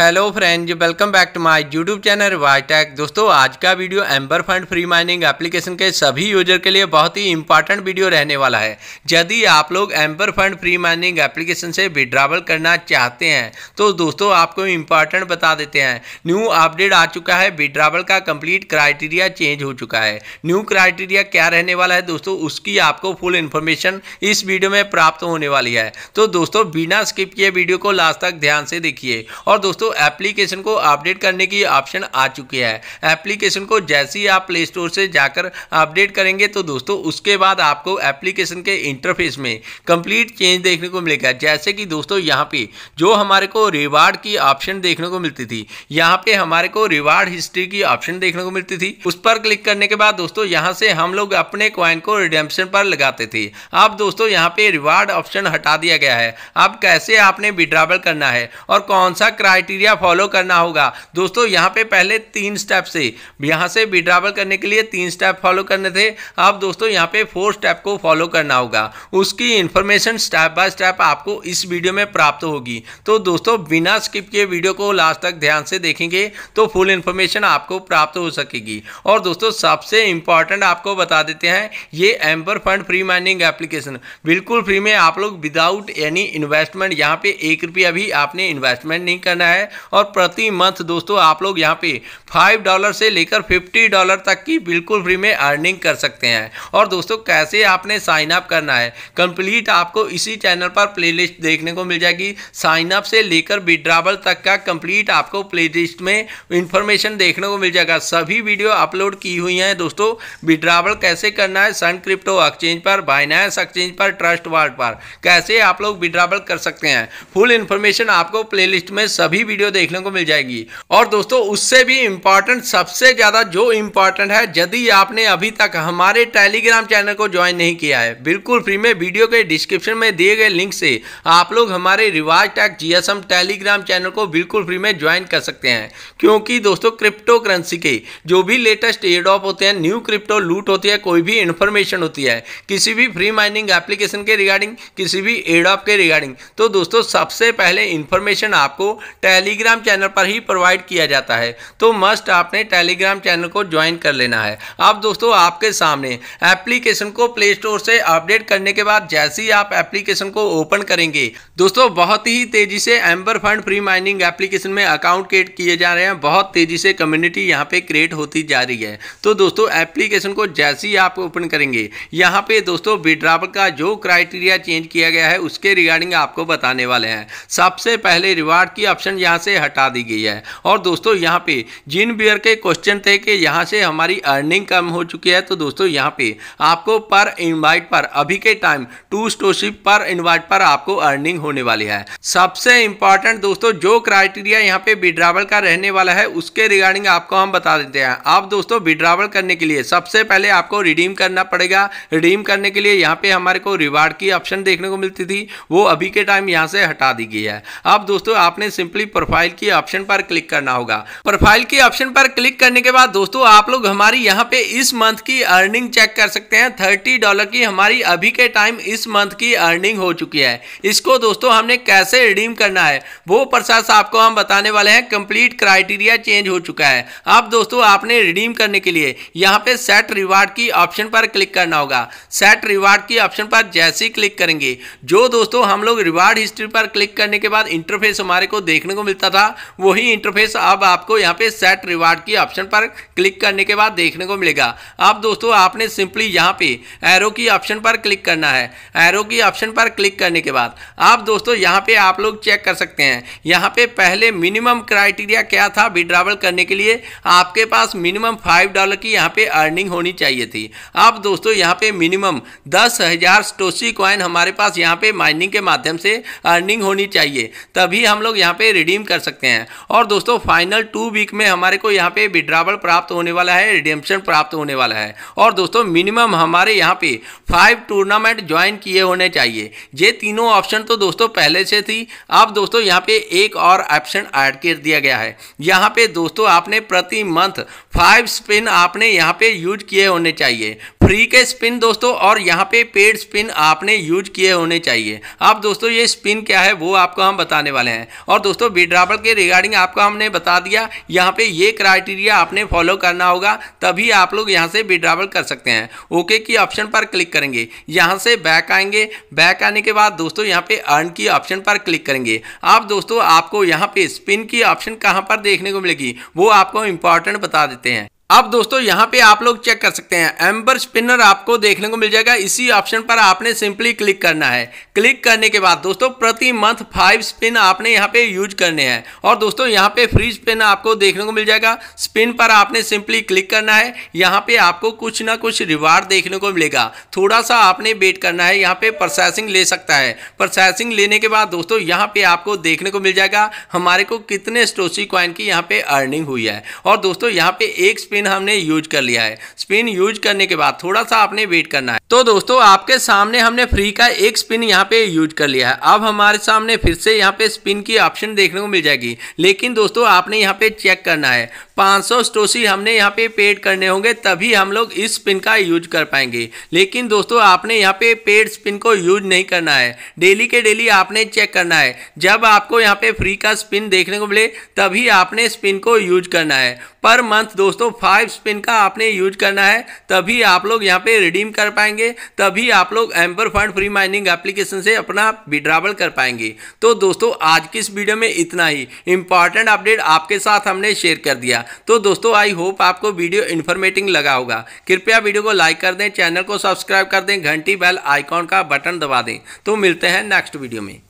Hello friends welcome back to my YouTube channel Riwaj Tech दोस्तों, आज का video Ember Fund free mining application के सभी user के लिए बहुत ही इंपॉर्टेंट वीडियो रहने वाला है। यदि आप लोग Ember Fund free mining application से विड्रावल करना चाहते हैं तो दोस्तों, आपको इंपॉर्टेंट बता देते हैं। न्यू अपडेट आ चुका है विड्रावल का कंप्लीट क्राइटेरिया चेंज हो चुका है। न्यू क्राइटेरिया क्या रहने वाला है दोस्तों, उसकी आपको फुल इन्फॉर्मेशन इस वीडियो में प्राप्त होने वाली है। तो दोस्तों, बिना स्किप किए वीडियो को लास्ट तक ध्यान से देखिए। और दोस्तों एप्लीकेशन को अपडेट करने की ऑप्शन आ चुकी है। एप्लीकेशन को जैसे ही आप प्ले स्टोर से जाकर अपडेट करेंगे तो दोस्तों, उसके बाद आपको एप्लीकेशन के इंटरफेस में कंप्लीट चेंज देखने को मिलेगा। जैसे कि दोस्तों, यहाँ पे जो हमारे को रिवार्ड की ऑप्शन देखने को मिलती थी, यहाँ पे हमारे को रिवार्ड हिस्ट्री की ऑप्शन देखने को मिलती थी। उस पर क्लिक करने के बाद दोस्तों, यहाँ से हम लोग अपने क्वाइन को रिडेम्पशन पर लगाते थे। अब दोस्तों, यहाँ पे रिवार्ड ऑप्शन हटा दिया गया है। अब कैसे आपने विड्रावल करना है और कौन सा क्राइटेरिया क्राइटेरिया फॉलो करना होगा। दोस्तों, यहाँ पे पहले तीन स्टेप से, यहाँ से विड्रावल करने के लिए तीन स्टेप फॉलो करने थे। अब दोस्तों, यहाँ पे फोर स्टेप को फॉलो करना होगा। उसकी इंफॉर्मेशन स्टेप बाय स्टेप आपको इस वीडियो में प्राप्त होगी। तो दोस्तों, बिना स्किप किए वीडियो को लास्ट तक ध्यान से देखेंगे तो फुल इन्फॉर्मेशन आपको प्राप्त हो सकेगी। और दोस्तों, सबसे इंपॉर्टेंट आपको बता देते हैं, ये Ember Fund free mining application बिल्कुल फ्री में आप लोग विदाउट एनी इन्वेस्टमेंट यहाँ पे एक रुपया भी आपने इन्वेस्टमेंट नहीं करना है। और प्रति मंथ दोस्तों आप लोग यहाँ पे फाइव डॉलर से लेकर फिफ्टी डॉलर तक की बिल्कुल फ्री में अर्निंग कर सकते हैं। और दोस्तों, कैसे आपने साइन अप करना है? कंप्लीट आपको इसी चैनल पर प्लेलिस्ट देखने को मिल जाएगी। साइन अप से लेकर विड्रावल तक का कंप्लीट आपको प्लेलिस्ट में इंफॉर्मेशन देखने को मिल जाएगा। सभी वीडियो अपलोड की हुई हैं दोस्तों। विड्रावल कैसे करना है? सन क्रिप्टो एक्सचेंज पर बाइनास एक्सचेंज पर ट्रस्ट वार्ड पर। कैसे आप लोग विड्रावल कर सकते हैं? फुल इन्फॉर्मेशन आपको प्लेलिस्ट में सभी वीडियो देखने को मिल जाएगी। और दोस्तों, उससे भी इंपॉर्टेंट सबसे ज़्यादा जो इंपॉर्टेंट है, यदि आपने अभी तक हमारे टेलीग्राम चैनल को ज्वाइन नहीं किया है, बिल्कुल फ्री में वीडियो के डिस्क्रिप्शन में दिए गए लिंक से आप लोग हमारे रिवाज टैक जीएसएम टेलीग्राम चैनल को बिल्कुल फ्री में ज्वाइन कर सकते हैं। क्योंकि दोस्तों क्रिप्टो करेंसी के जो भी लेटेस्ट एड ऑफ़ होते हैं न्यू क्रिप्टो लूट होती है, कोई भी इंफॉर्मेशन होती है, किसी भी फ्री माइनिंग एप्लीकेशन के रिगार्डिंग किसी भी एड ऑफ़ के रिगार्डिंग तो दोस्तों, सबसे पहले इंफॉर्मेशन आपको टेलीग्राम चैनल पर ही प्रोवाइड किया जाता है। तो मस्ट आपने टेलीग्राम चैनल को ज्वाइन कर लेना है। अब दोस्तों, आपके सामने एप्लीकेशन को प्ले स्टोर से अपडेट करने के बाद जैसे ही आप एप्लीकेशन को ओपन करेंगे, दोस्तों, बहुत ही तेज़ी से Ember Fund free mining application में अकाउंट क्रिएट किए जा रहे हैं। बहुत तेज़ी से कम्युनिटी यहाँ पे क्रिएट होती जा रही है। तो दोस्तों एप्लीकेशन को जैसे ही आप ओपन करेंगे, यहाँ पे दोस्तों विड्रावल का जो क्राइटेरिया चेंज किया गया है, उसके रिगार्डिंग आपको बताने वाले हैं। सबसे पहले रिवार्ड की ऑप्शन से हटा दी गई है। और दोस्तों, यहाँ पे जिन बियर के क्वेश्चन थे कि यहाँ से हमारी अर्निंग कम हो चुकी है। तो दोस्तों, यहाँ पे आपको पर इनवाइट पर, अभी के टाइम टू स्टोरशिप पर इनवाइट पर आपको अर्निंग होने वाली है। सबसे इंपॉर्टेंट दोस्तों, जो क्राइटेरिया यहाँ पे विड्रावल का रहने वाला है, उसके रिगार्डिंग आपको हम बता देते हैं। आप दोस्तों विड्रावल करने के लिए सबसे पहले आपको रिडीम करना पड़ेगा। रिडीम करने के लिए यहाँ पे हमारे को रिवार्ड की ऑप्शन देखने को मिलती थी। वो अभी के टाइम यहाँ से हटा दी गई है। अब दोस्तों, आपने सिंपली प्रोफ़ाइल की ऑप्शन पर क्लिक करना होगा। प्रोफ़ाइल की ऑप्शन पर क्लिक करने के बाद दोस्तों, आप लोग हमारी यहाँ पे इस मंथ की अर्निंग चेक कर सकते हैं। थर्टी डॉलर की हमारी अभी के टाइम इस मंथ की अर्निंग हो चुकी है। इसको दोस्तों हमने कैसे रिडीम करना है, वो प्रोसेस आपको हम बताने वाले हैं। कंप्लीट क्राइटेरिया चेंज हो चुका है। अब दोस्तों, आपने रिडीम करने के लिए यहाँ पे सेट रिवार्ड की ऑप्शन पर क्लिक करना होगा। सेट रिवार्ड की ऑप्शन पर जैसे ही क्लिक करेंगे, जो दोस्तों हम लोग रिवार्ड हिस्ट्री पर क्लिक करने के बाद इंटरफेस हमारे को देखने को मिलता था, वही इंटरफेस अब आपको यहाँ पे सेट रिवार्ड की ऑप्शन पर क्लिक करने के बाद देखने को मिलेगा। अब दोस्तों, आपने सिंपली यहाँ पे एरो की ऑप्शन पर क्लिक करना है। एरो की ऑप्शन पर क्लिक करने के बाद आप दोस्तों, यहाँ पे आप लोग चेक कर सकते हैं। यहाँ पे पहले मिनिमम क्राइटेरिया क्या था विड्रावल करने के लिए? आपके पास मिनिमम फाइव डॉलर की यहाँ पे अर्निंग होनी चाहिए थी। अब दोस्तों, यहाँ पे मिनिमम दस हज़ार स्टोसी कॉइन हमारे पास यहाँ पे माइनिंग के माध्यम से अर्निंग होनी चाहिए। तभी हम लोग यहाँ पे रिडीम कर सकते हैं। और दोस्तों फाइनल टू वीक में हमारे को यहाँ पे विड्रावल प्राप्त होने वाला है रिडेम्पशन प्राप्त होने वाला है। और दोस्तों मिनिमम हमारे यहाँ पे फाइव टूर्नामेंट ज्वाइन किए होने चाहिए। ये तीनों ऑप्शन तो दोस्तों पहले से थी। अब दोस्तों, यहाँ पे एक और ऑप्शन ऐड कर दिया गया है। यहाँ पे दोस्तों, आपने प्रति मंथ फाइव स्पिन आपने यहाँ पे यूज़ किए होने चाहिए। फ्री के स्पिन दोस्तों, और यहाँ पे पेड स्पिन आपने यूज़ किए होने चाहिए। अब दोस्तों, ये स्पिन क्या है, वो आपको हम बताने वाले हैं। और दोस्तों विड्रावल के रिगार्डिंग आपको हमने बता दिया, यहाँ पे ये क्राइटेरिया आपने फॉलो करना होगा, तभी आप लोग यहाँ से विड्रावल कर सकते हैं। ओके की ऑप्शन पर क्लिक करेंगे, यहाँ से बैक आएँगे। बैक आने के बाद दोस्तों यहाँ पे अर्न की ऑप्शन पर क्लिक करेंगे। आप दोस्तों आपको यहाँ पे स्पिन की ऑप्शन कहाँ पर देखने को मिलेगी, वो आपको इंपॉर्टेंट बता देते हैं। अब दोस्तों, यहाँ पे आप लोग चेक कर सकते हैं। एम्बर स्पिनर आपको देखने को मिल जाएगा। इसी ऑप्शन पर आपने सिंपली क्लिक करना है। क्लिक करने के बाद दोस्तों, प्रति मंथ फाइव स्पिन आपने यहाँ पे यूज़ करने हैं। और दोस्तों, यहाँ पे फ्री स्पिन आपको देखने को मिल जाएगा। स्पिन पर आपने सिंपली क्लिक करना है। यहाँ पे आपको कुछ ना कुछ रिवार्ड देखने को मिलेगा। थोड़ा सा आपने वेट करना है। यहाँ पे प्रोसेसिंग ले सकता है। प्रोसेसिंग लेने के बाद दोस्तों, यहाँ पे आपको देखने को मिल जाएगा। हमारे को कितने स्टोसी क्वाइन की यहाँ पे अर्निंग हुई है। और दोस्तों, यहाँ पे एक स्पिन स्पिन हमने यूज़ कर लिया है। स्पिन यूज़ करने के बाद थोड़ा सा आपने वेट करना है। तो दोस्तों, आपके सामने हमने फ्री का एक स्पिन यहाँ पे यूज़ कर लिया है। अब हमारे सामने फिर से यहाँ पे स्पिन की ऑप्शन देखने को मिल जाएगी। लेकिन दोस्तों, आपने यहाँ पे चेक करना है। 500 स्टोसी हमने यहाँ पे पेड करने होंगे, तभी हम लोग इस स्पिन का यूज़ कर पाएँगे। लेकिन दोस्तों, आपने यहाँ पे पेड स्पिन को यूज़ नहीं करना है। डेली के डेली आपने चेक करना है। जब आपको यहाँ पे फ्री का स्पिन देखने को मिले, तभी आपने स्पिन को यूज़ करना है। पर मंथ दोस्तों फाइव स्पिन का आपने यूज़ करना है, तभी आप लोग यहाँ पे रिडीम कर पाएँगे। तभी आप लोग Ember Fund free mining application से अपना विड्रावल कर पाएँगे। तो दोस्तों, आज की इस वीडियो में इतना ही। इंपॉर्टेंट अपडेट आपके साथ हमने शेयर कर दिया। तो दोस्तों आई होप आपको वीडियो इन्फॉर्मेटिव लगा होगा। कृपया वीडियो को लाइक कर दें चैनल को सब्सक्राइब कर दें, घंटी बेल आइकॉन का बटन दबा दें। तो मिलते हैं नेक्स्ट वीडियो में।